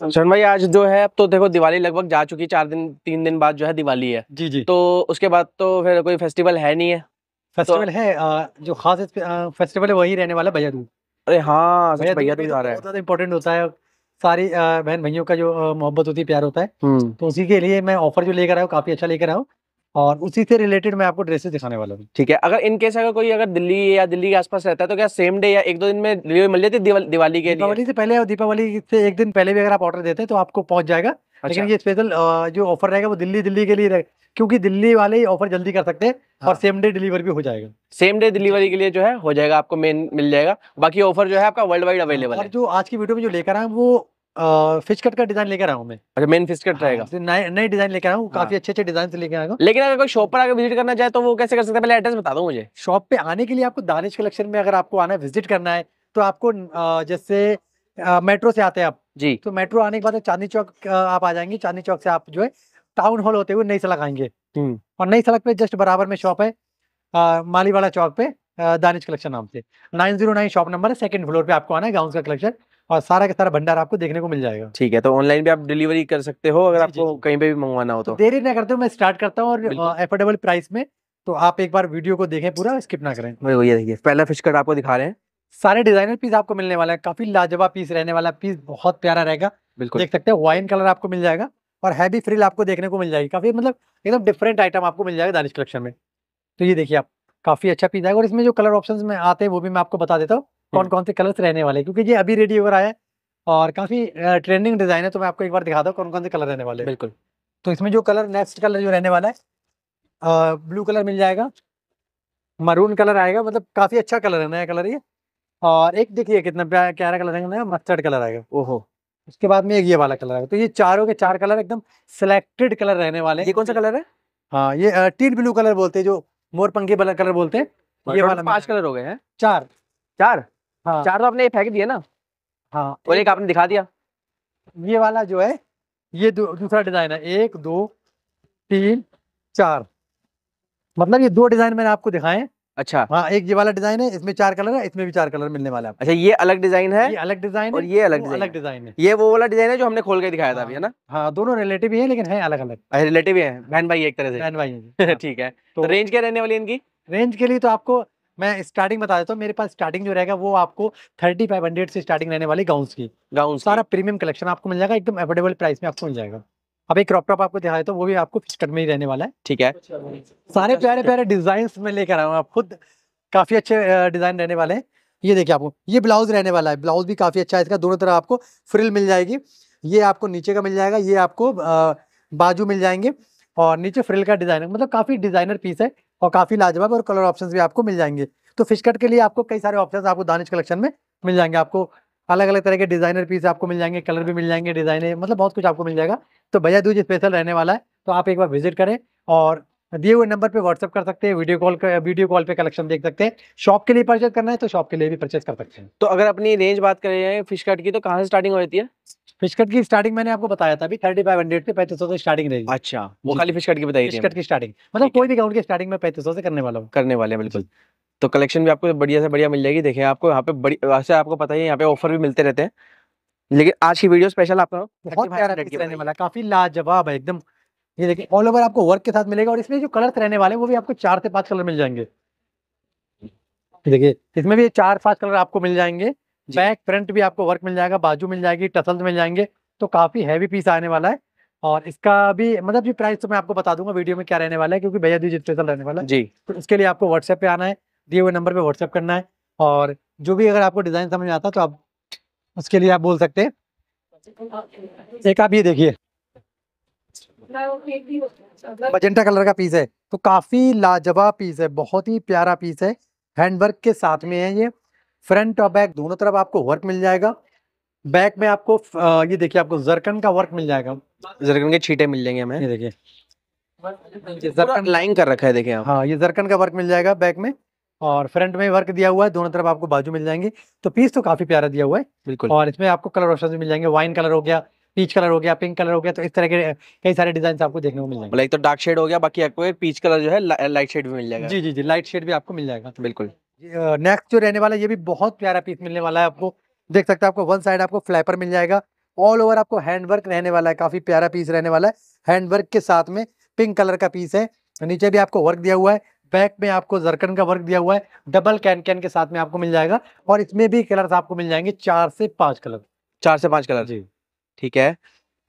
शरण भाई आज जो है अब तो देखो दिवाली लगभग जा चुकी है चार दिन तीन दिन बाद जो है दिवाली है। जी जी। तो उसके बाद तो फिर कोई फेस्टिवल है नहीं है। फेस्टिवल तो, है आ, जो खास फेस्टिवल है वही रहने वाला भैया दूज। अरे हाँ भैया दूज आ रहा है। बहुत इंपॉर्टेंट होता है। सारी बहन भाइयों का जो मोहब्बत होती है प्यार होता है। हम्म। तो उसी के लिए मैं ऑफ़र जो लेकर आया हूँ काफ़ी अच्छा लेकर आया हूँ। और उसी से रिलेटेड मैं आपको ड्रेसेस दिखाने वाला हूँ। ठीक है अगर इन केस अगर कोई अगर दिल्ली या दिल्ली के आसपास रहता है तो क्या सेम डे या एक दो दिन में डिलीवरी मिल जाती है दिवाली के दिवाली से पहले और दीपावली से एक दिन पहले भी अगर आप ऑर्डर देते हैं तो आपको पहुँच जाएगा। अच्छा। लेकिन ये स्पेशल जो ऑफ़र रहेगा वो दिल्ली दिल्ली के लिए रहेगा क्योंकि दिल्ली वाले ही ऑफ़र जल्दी कर सकते हैं हाँ। और सेम डे डिलीवरी भी हो जाएगा। सेम डे डिलीवरी के लिए जो है हो जाएगा आपको मेन मिल जाएगा। बाकी ऑफ़र जो है आपका वर्ल्ड वाइड अवेलेबल है। जो आज की वीडियो में जो लेकर आए वो फ़िश कट का डिज़ाइन लेकर आऊँ मैं। अच्छा मेन फ़िश कट रहेगा। नए नए डिज़ाइन लेकर आऊँ काफ़ी हाँ। अच्छे अच्छे डिज़ाइन से लेकर आऊँ। लेकिन अगर कोई शॉप पर आकर विज़िट करना चाहे तो वो कैसे कर सकते हैं? पहले एड्रेस बता दो मुझे। शॉप पे आने के लिए आपको दानिश कलेक्शन में अगर आपको आना है विज़िट करना है तो आपको जैसे मेट्रो से आते हैं आप। जी। तो मेट्रो आने के बाद चांदनी चौक आप आ जाएँगे। चांदनी चौक से आप जो है टाउन हॉल होते हुए नई सड़क आएँगे। हम्म। और नई सड़क पे जस्ट बराबर में शॉप है मालीवाला चौक पे दानिश कलेक्शन नाम से। Nine zero nine shop number है सेकंड फ्लोर पे आपको आना है गाउन का कलेक्शन और सारा का सारा भंडार आपको देखने को मिल जाएगा। ठीक है तो ऑनलाइन भी आप डिलीवरी कर सकते हो अगर आपको कहीं पे भी मंगवाना हो तो देरी ना करते हो मैं स्टार्ट करता हूँ और एफोर्डेबल प्राइस में तो आप एक बार वीडियो को देखें पूरा स्किप ना करें। वही देखिए पहला फ़िश कट आपको दिखा रहे हैं। सारे डिज़ाइनर पीस आपको मिलने वाला है काफ़ी लाजवाब पीस रहने वाला पीस बहुत प्यारा रहेगा। बिल्कुल। देख सकते हैं वाइन कलर आपको मिल जाएगा और हैवी फ्रिल आपको देखने को मिल जाएगी। काफ़ी मतलब एकदम डिफरेंट आइटम आपको मिल जाएगा दानिश कलेक्शन में। तो ये देखिए आप काफ़ी अच्छा पीस आएगा और इसमें जो कलर ऑप्शन में आते हैं वो भी मैं आपको बता देता हूँ। कौन। कौन से कलर्स रहने वाले क्योंकि ये अभी रेडी हो रहा है और काफ़ी ट्रेंडिंग डिज़ाइन है तो मैं आपको एक बार दिखा दूँ कौन कौन से कलर रहने वाले बिल्कुल। तो इसमें जो कलर नेक्स्ट कलर जो रहने वाला है ब्लू कलर मिल जाएगा मरून कलर आएगा मतलब काफ़ी अच्छा कलर है नया कलर ये। और एक देखिए कितना प्यारा कलर है मस्टर्ड कलर आएगा। ओहो। उसके बाद में एक ये वाला कलर आएगा। तो ये चारों के चार कलर एकदम सिलेक्टेड कलर रहने वाले ये कौन सा कलर है? हाँ ये टीट ब्लू कलर बोलते हैं जो मोर पंखे वाला कलर बोलते हैं। ये वाला पाँच कलर हो गए हैं। चार। चार? हाँ। चार तो आपने ये फेंक दिया ना। हाँ और एक आपने दिखा दिया। ये वाला जो है ये दूसरा डिज़ाइन है। एक दो तीन चार। मतलब ये दो डिज़ाइन मैंने आपको दिखाए। अच्छा। हाँ एक ये वाला डिज़ाइन है इसमें चार कलर है इसमें भी चार कलर मिलने वाला है अच्छा ये अलग डिज़ाइन है ये अलग डिज़ाइन और ये अलग अलग डिज़ाइन है। ये वो वाला डिज़ाइन है जो हमने खोल के दिखाया था अभी है ना? हाँ दोनों रिलेटिव ही है लेकिन है अलग अलग रिलेटिव ही है बहन भाई एक तरह से। बहन भाई ठीक है। तो रेंज क्या रहने वाली इनकी? रेंज के लिए तो आपको मैं स्टार्टिंग बता देता हूँ मेरे पास स्टार्टिंग जो रहेगा वो आपको थर्टी फाइव हंड्रेड से स्टार्टिंग रहने वाली गाउन की। गाउन सारा प्रीमियम कलेक्शन आपको मिल जाएगा एकदम अफोर्डेबल प्राइस में आपको मिल जाएगा। अब एक क्रॉप टॉप आपको दिखाया तो वो भी आपको फिक्स कट में ही रहने वाला है। ठीक है। सारे प्यारे प्यारे डिज़ाइन में लेकर आऊँ आप खुद काफ़ी अच्छे डिज़ाइन रहने वाले हैं। ये देखिए आपको ये ब्लाउज रहने वाला है ब्लाउज भी काफ़ी अच्छा है इसका दोनों तरह आपको फ्रिल मिल जाएगी। ये आपको नीचे का मिल जाएगा ये आपको बाजू मिल जाएँगे और नीचे फ्रिल का डिज़ाइन मतलब काफ़ी डिज़ाइनर पीस है। और काफ़ी लाजवाब और कलर ऑप्शंस भी आपको मिल जाएँगे। तो फ़िश कट के लिए आपको कई सारे ऑप्शंस आपको दानिश कलेक्शन में मिल जाएँगे। आपको अलग अलग तरह के डिज़ाइनर पीस आपको मिल जाएँगे कलर भी मिल जाएँगे डिज़ाइन मतलब बहुत कुछ आपको मिल जाएगा। तो भैया, दूज स्पेशल रहने वाला है तो आप एक बार विज़िट करें और दिए हुए नंबर पे व्हाट्सअप कर सकते हैं वीडियो कॉल कर वीडियो कॉल पे कलेक्शन देख सकते हैं। शॉप के लिए परचेज करना है तो शॉप के लिए भी परचेज कर सकते हैं। तो अगर अपनी रेंज बात करें फ़िश कट की तो कहाँ से स्टार्टिंग हो जाती है? फ़िश कट की स्टार्टिंग मैंने आपको बताया था अभी थर्टी फाइव हंड्रेड से पैंतीस सौ से स्टार्टिंग रहेगी। अच्छा वो खाली फ़िश कट की बताइए फ़िश कट की स्टार्टिंग मतलब कोई भी अकाउंट की स्टार्टिंग में पैंतीस सौ से करने वाला हूँ। करने वाले हैं बिल्कुल। तो कलेक्शन भी आपको बढ़िया से बढ़िया मिल जाएगी। देखिए आपको यहाँ पे बड़ी वैसे आपको पता ही है यहाँ पे ऑफ़र भी मिलते रहते हैं। लेकिन आज की वीडियो स्पेशल आपका बहुत प्यारा रहने वाला काफ़ी लाजवाब है एकदम। ये देखिए ऑल ओवर आपको वर्क के साथ मिलेगा और इसमें जो कलर रहने वाले हैं वो भी आपको चार से पाँच कलर मिल जाएँगे। देखिए इसमें भी चार पाँच कलर आपको मिल जाएँगे। बैक फ्रंट भी आपको वर्क मिल जाएगा बाजू मिल जाएगी टसल्स मिल जाएँगे तो काफ़ी हैवी पीस आने वाला है। और इसका भी मतलब जो प्राइस तो मैं आपको बता दूँगा वीडियो में क्या रहने वाला है क्योंकि भैया दी स्पेशल रहने वाला है। जी। तो इसके लिए आपको व्हाट्सएप पे आना है दिए हुए नंबर पे व्हाट्सएप करना है और जो भी अगर आपको डिज़ाइन समझ में आता तो आप उसके लिए आप बोल सकते हैं। एक आप ये देखिए। मजेंटा कलर का पीस है तो काफ़ी लाजवाब पीस है बहुत ही प्यारा पीस है हैंडवर्क के साथ में है ये। फ्रंट और बैक दोनों तरफ़ आपको वर्क मिल जाएगा। बैक में आपको ये देखिए आपको जरकन का वर्क मिल जाएगा। जरकन के छीटे मिल जाएँगे हमें। ये देखिए। जरकन लाइन कर रखा है देखिए आप। हाँ ये जरकन का वर्क मिल जाएगा बैक में और फ्रंट में वर्क दिया हुआ है दोनों तरफ़ आपको बाजू मिल जाएँगे। तो पीस तो काफ़ी प्यारा दिया हुआ है बिल्कुल। और इसमें आपको कलर ऑप्शन मिल जाएँगे। वाइन कलर हो गया पीच कलर हो गया पिंक कलर हो गया तो इस तरह के कई सारे डिज़ाइन आपको देखने को मिल जाएँगे। एक तो डार्क शेड हो गया बाकी आपको पीच कलर जो है लाइट शेड भी मिल जाएगा। जी जी जी लाइट शेड भी आपको मिल जाएगा। बिल्कुल। नेक्स्ट जो रहने वाला है ये भी बहुत प्यारा पीस मिलने वाला है आपको। देख सकते हैं आपको वन साइड आपको फ्लैपर मिल जाएगा। ऑल ओवर आपको हैंडवर्क रहने वाला है काफ़ी प्यारा पीस रहने वाला है। हैंडवर्क के साथ में पिंक कलर का पीस है। नीचे भी आपको वर्क दिया हुआ है। बैक में आपको जरकन का वर्क दिया हुआ है। डबल कैन कैन के साथ में आपको मिल जाएगा। और इसमें भी कलर्स आपको मिल जाएँगे चार से पाँच कलर चार से पाँच कलर जी। ठीक है।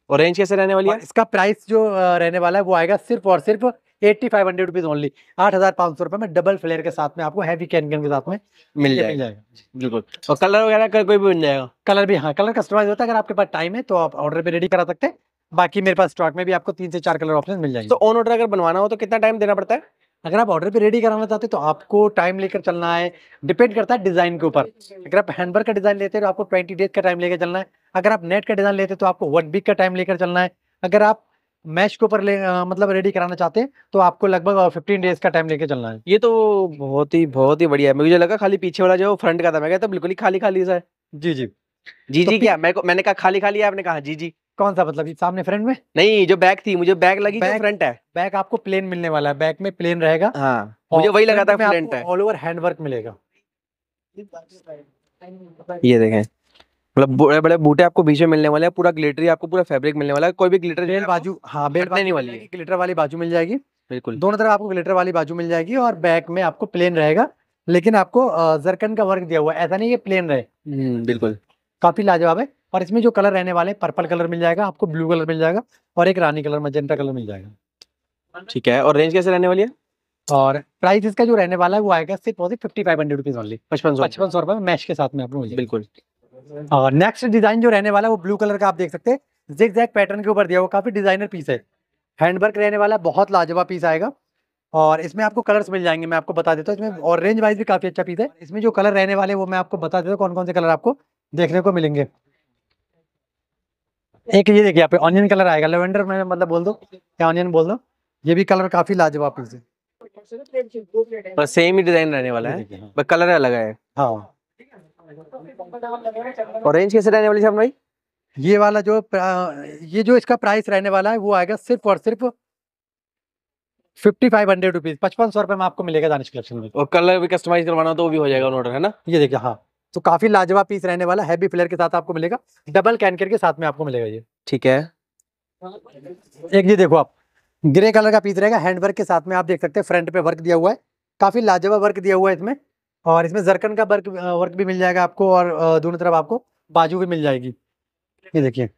और रेंज कैसे रहने वाली है? इसका प्राइस जो रहने वाला है वो आएगा सिर्फ़ और सिर्फ़ eighty five hundred rupees only आठ हज़ार पाँच सौ रुपए में डबल फ्लेयर के साथ में आपको हैवी कैन कैन के साथ में मिल जाएगा। मिल जाएगा। बिल्कुल। और कलर वगैरह का कोई भी मिल जाएगा? कलर भी हाँ कलर कस्टमाइज होता है। अगर आपके पास टाइम है तो आप ऑर्डर पे रेडी करा सकते हैं। बाकी मेरे पास स्टॉक में भी आपको तीन से चार कलर ऑप्शन मिल जाएँगे। तो ऑन ऑर्डर अगर बनवाना हो तो कितना टाइम देना पड़ता है? अगर आप ऑर्डर पे रेडी कराना चाहते हैं तो आपको टाइम लेकर चलना है। डिपेंड करता है डिज़ाइन के ऊपर। अगर आप हैंडवर्क का डिज़ाइन लेते हैं तो आपको ट्वेंटी डेज़ का टाइम लेकर चलना है। अगर आप नेट का डिज़ाइन लेते हैं तो आपको वन वीक का टाइम लेकर चलना है। अगर आप मैच के ऊपर मतलब रेडी कराना चाहते हैं तो आपको लगभग फिफ्टीन डेज़ का टाइम लेकर चलना है। ये तो बहुत ही बहुत ही बढ़िया है। मुझे लगा खाली पीछे वाला जो फ्रंट का था। मैं कहता बिल्कुल ही खाली खाली सा है। जी जी। जी तो जी क्या? मैं मैंने कहा खाली खाली आपने कहा जी जी। कौन सा मतलब सामने फ्रंट में? नहीं जो बैक थी मुझे बैक लगी जो फ्रंट है। बैक आपको प्लेन मिलने वाला है बैक में प्लेन रहेगा। हाँ मुझे वही लगा था फ्रंट है। ऑल ओवर हैंडवर्क मिलेगा। ये देखें मतलब बड़े बड़े बूटे आपको बीच में मिलने वाले हैं पूरा ग्लिटरी आपको पूरा फैब्रिक मिलने वाला है कोई भी ग्लिटर बेल बाजू हाँ बेल नहीं वाली है। ग्लिटर वाली बाजू मिल जाएगी। बिल्कुल। दोनों तरफ़ आपको ग्लिटर वाली बाजू मिल जाएगी और बैक में आपको प्लेन रहेगा लेकिन आपको जरकन का वर्क दिया हुआ है ऐसा नहीं कि प्लेन रहे। हम्म, बिल्कुल। काफ़ी लाजवाब है। और इसमें जो कलर रहने वाले हैं पर्पल कलर मिल जाएगा आपको ब्लू कलर मिल जाएगा और एक रानी कलर मजेंटा कलर मिल जाएगा। ठीक है और रेंज कैसे रहने वाली है? और प्राइस इसका जो रहने वाला है वो आएगा सिर्फ़ और fifty five hundred rupees only पचपन सौ। पचपन सौ रुपए में मैश के साथ में आपको मिल बिल्कुल। और नेक्स्ट डिज़ाइन जो रहने वाला है वो ब्लू कलर का आप देख सकते हैं। जिग जैग पैटर्न के ऊपर दिया हुआ काफ़ी डिज़ाइनर पीस है। हैंडवर्क रहने वाला बहुत लाजवाब पीस आएगा। और इसमें आपको कलर्स मिल जाएँगे मैं आपको बता देता हूँ। इसमें और रेंज वाइज भी काफ़ी अच्छा पीस है। इसमें जो कलर रहने वाले वो मैं आपको बता देता हूँ कौन कौन से कलर आपको देखने को मिलेंगे। एक ये देखिए यहाँ पे ऑनियन कलर आएगा। लेवेंडर में मतलब बोल दो। या ऑनियन बोल दो? ये भी कलर काफ़ी लाजवाब पीस है। सेम ही डिज़ाइन रहने वाला है। देखिए, हाँ। बस कलर अलग है। हाँ। और रेंज कैसे रहने वाली है भाई? ये वाला जो ये जो इसका प्राइस रहने वाला है वो आएगा सिर्फ़ और सिर्फ़ फिफ्टी फाइव हंड्रेड रुपीज़ पचपन सौ रुपए में आपको मिलेगा दानिश कलेक्शन में। और कलर भी कस्टमाइज करवाना तो वो भी हो जाएगा ऑर्डर है ना? ये देखिए हाँ। तो काफ़ी लाजवाब पीस रहने वाला हैवी फ्लेयर के साथ आपको मिलेगा। डबल कैनकर के साथ में आपको मिलेगा ये। ठीक है। एक ये देखो आप ग्रे कलर का पीस रहेगा हैंडवर्क के साथ में आप देख सकते हैं फ्रंट पे वर्क दिया हुआ है। काफ़ी लाजवाब वर्क दिया हुआ है इसमें। और इसमें जरकन का वर्क वर्क भी मिल जाएगा आपको और दोनों तरफ़ आपको बाजू भी मिल जाएगी। ये देखिए।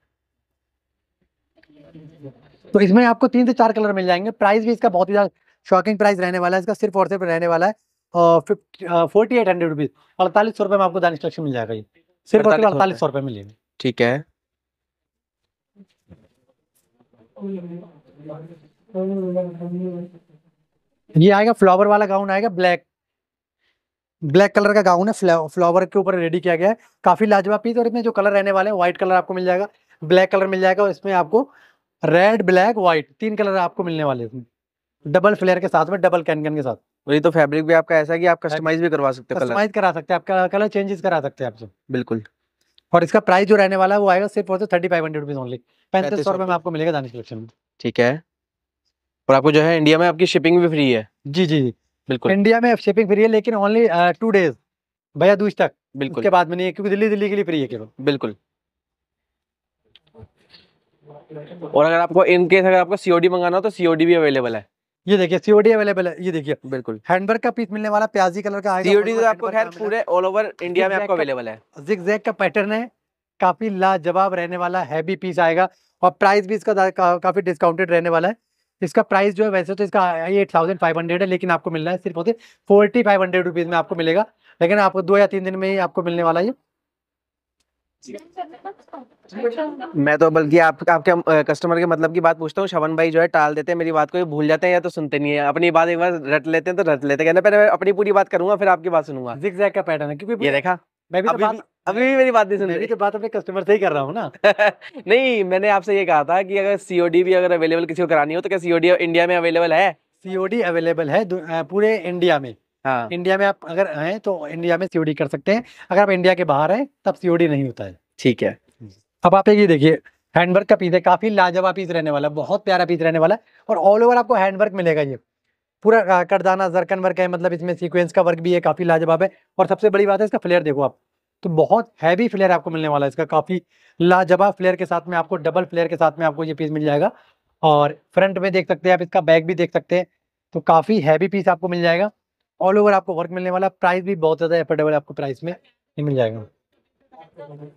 तो इसमें आपको तीन से चार कलर मिल जाएँगे। प्राइस भी इसका बहुत ही ज़्यादा शॉकिंग प्राइस रहने वाला है इसका सिर्फ़ और सिर्फ़ रहने वाला है। फोर्टी एट हंड्रेड रुपीज़ अड़तालीस सौ रुपए में आपको दानिश कलेक्शन मिल जाएगा ये। सिर्फ़ और सिर्फ़ अड़तालीस सौ रुपए। मिलेगा ठीक है। ये आएगा फ्लावर वाला गाउन आएगा ब्लैक ब्लैक कलर का गाउन है फ्लावर के ऊपर रेडी किया गया है। काफ़ी लाजवाब पीस और इसमें जो कलर रहने वाले हैं व्हाइट कलर आपको मिल जाएगा। ब्लैक कलर मिल जाएगा और इसमें आपको रेड ब्लैक व्हाइट तीन कलर आपको मिलने वाले हैं इसमें। डबल फ्लेयर के साथ में डबल कैन कैन के साथ। ये तो फैब्रिक भी आपका ऐसा है कि आप कस्टमाइज भी करवा सकते हो कस्टमाइज करा सकते हैं आपका कलर चेंजेस करा सकते हैं आपसे बिल्कुल। और इसका प्राइस जो रहने वाला है वो आएगा सिर्फ़ और thirty five hundred rupees only पैंतीस सौ रुपए में आपको मिलेगा दानिश कलेक्शन में ठीक है। और आपको जो है इंडिया में आपकी शिपिंग भी फ्री है। जी जी जी। बिल्कुल। इंडिया में शिपिंग फ्री है लेकिन ओनली टू डेज़ भैया दूज तक। बिल्कुल। उसके बाद में नहीं है क्योंकि दिल्ली दिल्ली के लिए फ्री है केवल। बिल्कुल। और अगर आपको इन केस अगर आपको सीओडी मंगाना हो तो सीओडी भी अवेलेबल है। ये देखिए सीओडी अवेलेबल है। ये देखिए बिल्कुल। हैंडवर्क का पीस मिलने वाला प्याजी कलर का आएगा सीओडी तो आपको खैर पूरे ऑल ओवर इंडिया में आपको अवेलेबल है। जिग जैग का पैटर्न है। काफ़ी लाजवाब रहने वाला हैवी पीस आएगा और प्राइस भी इसका का, काफ़ी डिस्काउंटेड रहने वाला है। इसका प्राइस जो है वैसे तो इसका एट थाउज़ेंड फाइव हंड्रेड है लेकिन आपको मिल रहा है सिर्फ़ होते फोर्टी फाइव हंड्रेड रुपीज़ में आपको मिलेगा। लेकिन आपको दो या तीन दिन में ही आपको मिलने वाला है ये। मैं तो बल्कि आप आपके कस्टमर के मतलब की बात पूछता हूँ। शवन भाई जो है टाल देते हैं मेरी बात को ये भूल जाते हैं या तो सुनते नहीं है? अपनी बात एक बार रट लेते हैं तो रट लेते हैं। पहले मैं अपनी पूरी बात करूँगा फिर आपकी बात सुनूँगा। जिग जैग का पैटर्न है क्योंकि ये देखा। मैं भी तो अभी भी अभी भी मेरी बात नहीं सुन रही। तो बात अपने कस्टमर से ही कर रहा हूँ ना। नहीं मैंने आपसे ये कहा था कि अगर सीओडी भी अगर अवेलेबल किसी को करानी हो तो क्या सीओडी इंडिया में अवेलेबल है? सीओडी अवेलेबल है पूरे इंडिया में। हाँ। इंडिया में आप अगर हैं तो इंडिया में सीओडी कर सकते हैं। अगर आप इंडिया के बाहर हैं तब सीओडी नहीं होता है। ठीक है। अब आप एक ये देखिए हैंडवर्क का पीस है काफ़ी लाजवाब पीस रहने वाला बहुत प्यारा पीस रहने वाला है और ऑल ओवर आपको हैंडवर्क मिलेगा ये। पूरा करदाना जरकन वर्क है मतलब इसमें सीक्वेंस का वर्क भी है काफ़ी लाजवाब है और सबसे बड़ी बात है इसका फ्लेयर देखो आप तो बहुत हैवी फ्लेयर आपको मिलने वाला है इसका काफ़ी लाजवाब फ्लेयर के साथ में आपको डबल फ्लेयर के साथ में आपको ये पीस मिल जाएगा और फ्रंट में देख सकते हैं आप इसका बैक भी देख सकते हैं तो काफ़ी हैवी पीस आपको मिल जाएगा। ऑल ओवर आपको वर्क मिलने वाला प्राइस भी बहुत ज़्यादा एफोर्डेबल आपको प्राइस में ये मिल जाएगा।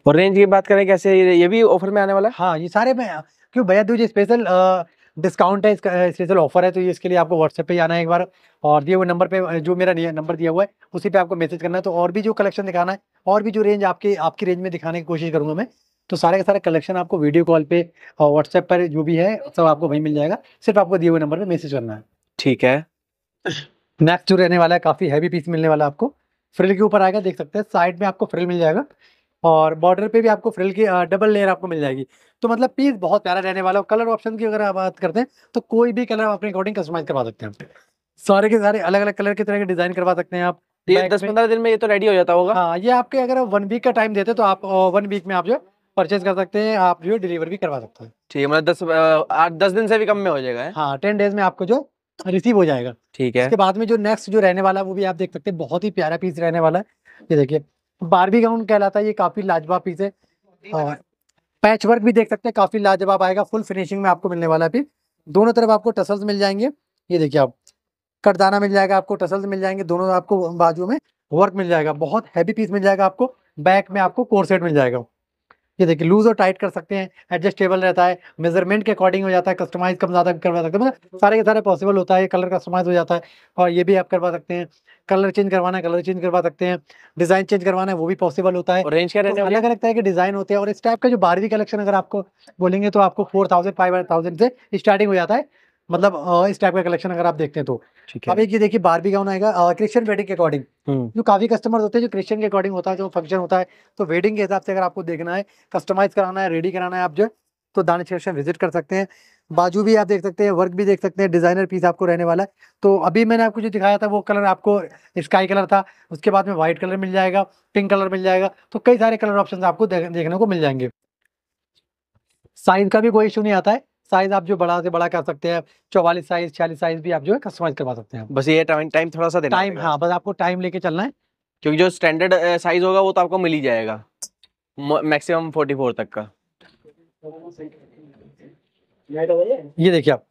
और रेंज की बात करें कैसे ये भी ऑफ़र में आने वाला है? हाँ ये सारे में क्यों भैया दूज स्पेशल डिस्काउंट है इसका स्पेशल ऑफ़र है तो ये इसके लिए आपको व्हाट्सएप पे आना है एक बार। और दिए हुए नंबर पे जो मेरा नंबर दिया हुआ है उसी पे आपको मैसेज करना है। तो और भी जो कलेक्शन दिखाना है और भी जो रेंज आपके आपकी रेंज में दिखाने की कोशिश करूँगा मैं तो सारे का सारा कलेक्शन आपको वीडियो कॉल पे और व्हाट्सएप पर जो भी है सब आपको वहीं मिल जाएगा। सिर्फ़ आपको दिए हुए नंबर पर मैसेज करना है। ठीक है। नेक्स्ट जो रहने वाला है काफ़ी हैवी पीस मिलने वाला है आपको। फ्रिल के ऊपर आएगा देख सकते हैं साइड में आपको फ्रिल मिल जाएगा। और बॉर्डर पे भी आपको फ्रिल की डबल लेयर आपको मिल जाएगी। तो मतलब पीस बहुत प्यारा रहने वाला है। कलर ऑप्शन की अगर आप बात करते हैं तो कोई भी कलर आप अपने अकॉर्डिंग कस्टमाइज करवा सकते हैं सारे के सारे अलग अलग कलर की तरह के डिज़ाइन करवा सकते हैं आप। ये दस पंद्रह दिन में ये तो रेडी हो जाता होगा। हाँ ये आपके अगर वन वीक का टाइम देते तो आप वन वीक में आप जो परचेज कर सकते हैं आप जो डिलीवर भी करवा सकते हैं। ठीक है मतलब दस आठ दस दिन से भी कम में हो जाएगा है? हाँ टेन डेज़ में आपको जो रिसीव हो जाएगा। ठीक है। इसके बाद में जो नेक्स्ट जो रहने वाला है वो भी आप देख सकते हैं बहुत ही प्यारा पीस रहने वाला है। ये देखिए बारबी गाउन कहलाता है ये काफ़ी लाजवाब पीस है। और पैच वर्क भी देख सकते हैं काफ़ी लाजवाब आएगा फुल फिनिशिंग में आपको मिलने वाला है पीस दोनों तरफ़ आपको टसल्स मिल जाएँगे। ये देखिए आप कटदाना मिल जाएगा आपको टसल्स मिल जाएँगे दोनों आपको बाजू में वर्क मिल जाएगा। बहुत हैवी पीस मिल जाएगा आपको बैक में आपको कोर सेट मिल जाएगा। ये देखिए लूज और टाइट कर सकते हैं एडजस्टेबल रहता है मेज़रमेंट के अकॉर्डिंग हो जाता है कस्टमाइज कम ज़्यादा करवा सकते हैं मतलब सारे के सारे पॉसिबल होता है कलर कस्टमाइज हो जाता है और ये भी आप करवा सकते हैं कलर चेंज करवाना है कलर चेंज करवा सकते हैं डिज़ाइन चेंज करवाना है वो भी पॉसिबल होता है। रेंज क्या रहने है अलग अलग तरह के डिज़ाइन होते हैं और इस टाइप का जो बारहवीं कलेक्शन अगर आपको बोलेंगे तो आपको फोर थाउज़ेंड फाइव थाउज़ेंड से स्टार्टिंग हो जाता है। मतलब इस टाइप का कलेक्शन अगर आप देखते हैं तो। ठीक अब एक ये देखिए बारबी गाउन आएगा क्रिश्चियन वेडिंग के अकॉर्डिंग हम्म। जो काफ़ी कस्टमर्स होते हैं जो क्रिश्चियन के अकॉर्डिंग होता है जो फ़ंक्शन होता है तो वेडिंग के हिसाब से अगर आपको देखना है कस्टमाइज कराना है रेडी कराना है आप जो है, तो दानिश कलेक्शन विज़िट कर सकते हैं। बाजू भी आप देख सकते हैं वर्क भी देख सकते हैं डिज़ाइनर पीस आपको रहने वाला है। तो अभी मैंने आपको जो दिखाया था वो कलर आपको स्काई कलर था उसके बाद में व्हाइट कलर मिल जाएगा पिंक कलर मिल जाएगा तो कई सारे कलर ऑप्शन आपको देखने को मिल जाएँगे। साइज़ का भी कोई इशू नहीं आता है। साइज़ आप जो बड़ा से बड़ा कर सकते हैं चौवालीस साइज़ छियालीस साइज़ भी आप जो है कस्टमाइज करवा सकते हैं। बस ये टाइम टाइम थोड़ा सा देना टाइम हाँ बस आपको टाइम लेके चलना है। क्योंकि जो स्टैंडर्ड साइज़ होगा वो तो आपको मिल ही जाएगा। मैक्सिमम फोर्टी फोर तक का। ये देखिए आप।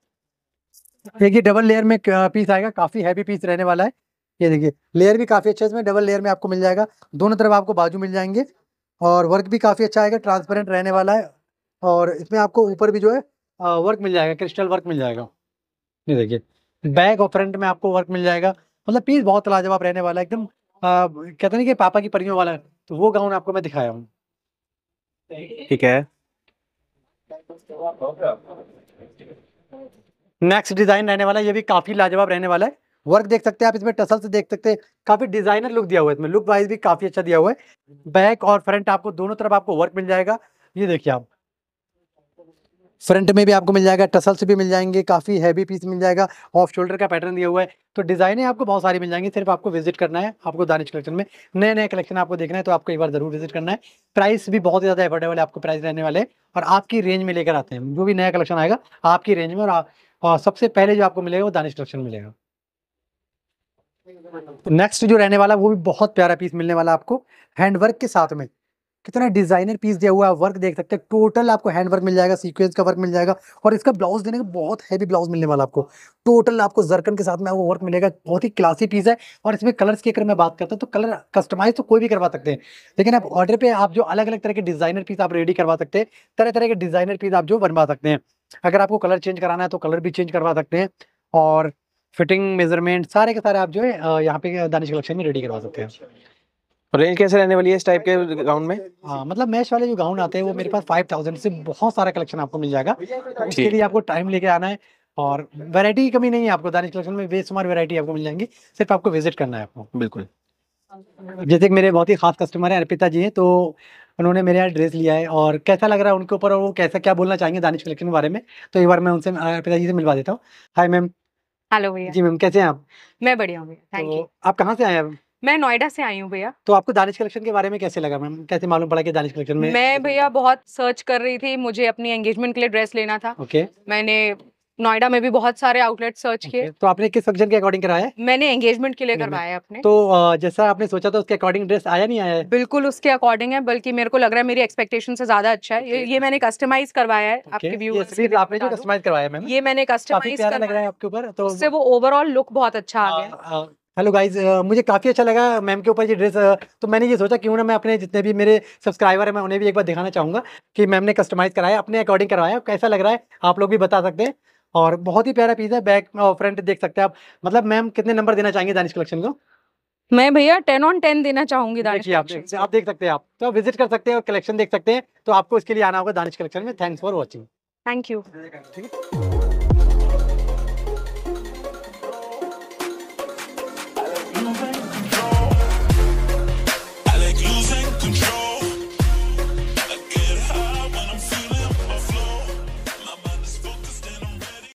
ये डबल लेयर में पीस आएगा काफ़ी हैवी पीस रहने वाला है। ये देखिए लेयर भी काफ़ी अच्छा है इसमें डबल लेयर में आपको मिल जाएगा। दोनों तरफ़ आपको बाजू मिल जाएँगे। और वर्क भी काफ़ी अच्छा आएगा ट्रांसपेरेंट रहने वाला है। और इसमें आपको ऊपर भी जो है वर्क मिल जाएगा क्रिस्टल वर्क मिल जाएगा। ये देखिए बैक और फ्रंट में आपको वर्क मिल जाएगा। मतलब पीस बहुत लाजवाब रहने वाला है एकदम कहते नहीं कि पापा की परियों वाला है तो वो गाउन आपको मैं दिखाया हूँ। ठीक है। नेक्स्ट डिज़ाइन रहने वाला है ये भी काफ़ी लाजवाब रहने वाला है। वर्क देख सकते हैं आप इसमें टसल से देख सकते हैं काफ़ी डिज़ाइनर लुक दिया हुआ है इसमें लुक वाइज भी काफ़ी अच्छा दिया हुआ है। बैक और फ्रंट आपको दोनों तरफ़ आपको वर्क मिल जाएगा। ये देखिए आप फ्रंट में भी आपको मिल जाएगा टसल्स भी मिल जाएँगे, काफ़ी हैवी पीस मिल जाएगा ऑफ़ शोल्डर का पैटर्न दिया हुआ है। तो डिजाइने आपको बहुत सारी मिल जाएँगी, सिर्फ़ आपको विज़िट करना है, आपको दानिश कलेक्शन में। नए नए कलेक्शन आपको देखना है तो आपको एक बार ज़रूर विज़िट करना है। प्राइस भी बहुत ज़्यादा अफोर्डेबल है, आपको प्राइस रहने वाले और आपकी रेंज में लेकर आते हैं। जो भी नया कलेक्शन आएगा, आपकी रेंज में और और सबसे पहले जो आपको मिलेगा, वो दानिश कलेक्शन मिलेगा। नेक्स्ट जो रहने वाला, वो भी बहुत प्यारा पीस मिलने वाला आपको हैंडवर्क के साथ में। कितना डिज़ाइनर पीस दिया हुआ है वर्क देख सकते हैं। टोटल आपको हैंड वर्क मिल जाएगा सीक्वेंस का वर्क मिल जाएगा और इसका ब्लाउज देने का बहुत हैवी ब्लाउज मिलने वाला आपको। टोटल आपको जरकन के साथ में आपको वर्क मिलेगा, बहुत ही क्लासी पीस है और इसमें कलर्स की अगर मैं बात करता हूँ तो कलर कस्टमाइज तो कोई भी करवा सकते हैं। लेकिन आप ऑर्डर पर आप जो अलग अलग तरह के डिज़ाइनर पीस आप रेडी करवा सकते हैं तरह तरह के डिज़ाइनर पीस आप जो बनवा सकते हैं। अगर आपको कलर चेंज कराना है तो कलर भी चेंज करवा सकते हैं और फिटिंग मेज़रमेंट सारे के सारे आप जो है यहाँ पे दानिश कलेक्शन में रेडी करवा सकते हैं। रेंज कैसे रहने वाली है इस टाइप के गाउन में? हाँ मतलब मैश वाले जो गाउन आते हैं वो मेरे पास फाइव थाउज़ेंड से बहुत सारा कलेक्शन आपको मिल जाएगा। तो उसके लिए आपको टाइम लेके आना है और वैरायटी की कमी नहीं है आपको दानिश कलेक्शन में बेशुमार वैरायटी आपको मिल जाएँगी सिर्फ़ आपको विज़िट करना है आपको। बिल्कुल। जैसे मेरे बहुत ही खास कस्टमर है अर्पिता जी हैं तो उन्होंने मेरे यहाँ ड्रेस लिया है और कैसा लग रहा है उनके ऊपर और वो कैसा क्या बोलना चाहेंगे दानिश कलेक्शन के बारे में? तो एक बार मैं उनसे अर्पिता जी से मिलवा देता हूँ। हाय मैम हेलो भैया। जी मैम कैसे हैं आप? मैं बढ़िया हूँ भैया। थैंक यू तो आप कहाँ से आए हैं? मैं नोएडा से आई हूँ भैया। तो आपको दानिश कलेक्शन के बारे में कैसे लगा? मैम कैसे मालूम पड़ा कि दानिश कलेक्शन में मैं भैया बहुत सर्च कर रही थी मुझे अपनी एंगेजमेंट के लिए ड्रेस लेना था। ओके मैंने नोएडा में भी बहुत सारे आउटलेट सर्च किए। तो आपने किस फ़ंक्शन के अकॉर्डिंग कराया मैंने एंगेजमेंट के लिए करवाया अपने। तो जैसा आपने सोचा था उसके अकॉर्डिंग ड्रेस आया नहीं आया है? बिल्कुल उसके अकॉर्डिंग है बल्कि मेरे को लग रहा है मेरी एक्सपेक्टेशन से ज़्यादा अच्छा है। ये, Okay. ये मैंने कस्टमाइज करवाया है Okay, आपके ये व्यूअर्स sleeves आपने जो कस्टमाइज करवाया मैम। ये मैंने कस्टमाइज लग रहा है आपके ऊपर तो उससे वो ओवरऑल लुक बहुत अच्छा आ गया। हेलो गाइज़ मुझे काफ़ी अच्छा लगा मैम के ऊपर ये ड्रेस तो मैंने ये सोचा क्यों ना मैं अपने जितने भी मेरे सब्सक्राइबर हैं मैं उन्हें भी एक बार दिखाना चाहूँगा कि मैम ने कस्टमाइज कराया अपने अकॉर्डिंग करवाया कैसा लग रहा है आप लोग भी बता सकते हैं। और बहुत ही प्यारा पीस है बैक और फ्रंट देख सकते हैं आप। मतलब मैम कितने नंबर देना चाहेंगे दानिश कलेक्शन को? मैं भैया टेन ऑन टेन देना चाहूँगी दानिश आप आप देख सकते हैं आप। तो विज़िट कर सकते हैं और कलेक्शन देख सकते हैं। तो आपको इसके लिए आना होगा दानिश कलेक्शन में। Thanks for watching thank you ठीक है।